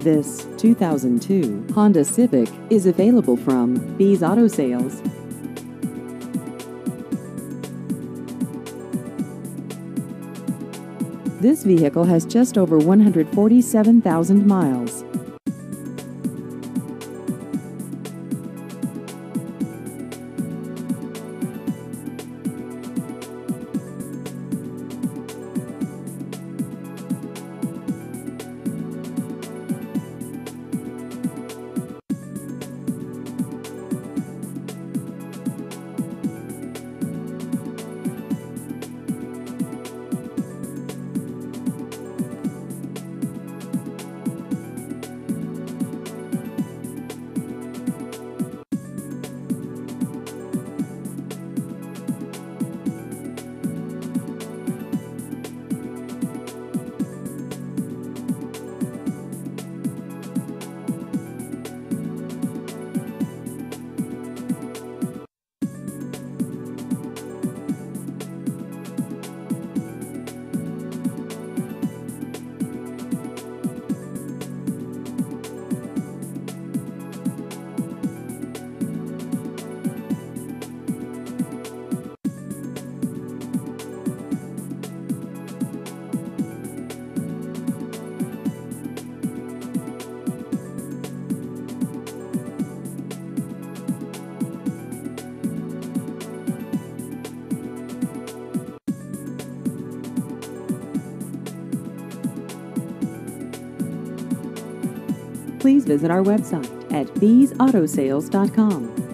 This 2002 Honda Civic is available from Beas Auto Sales. This vehicle has just over 147,000 miles. Please visit our website at beasautosales.com.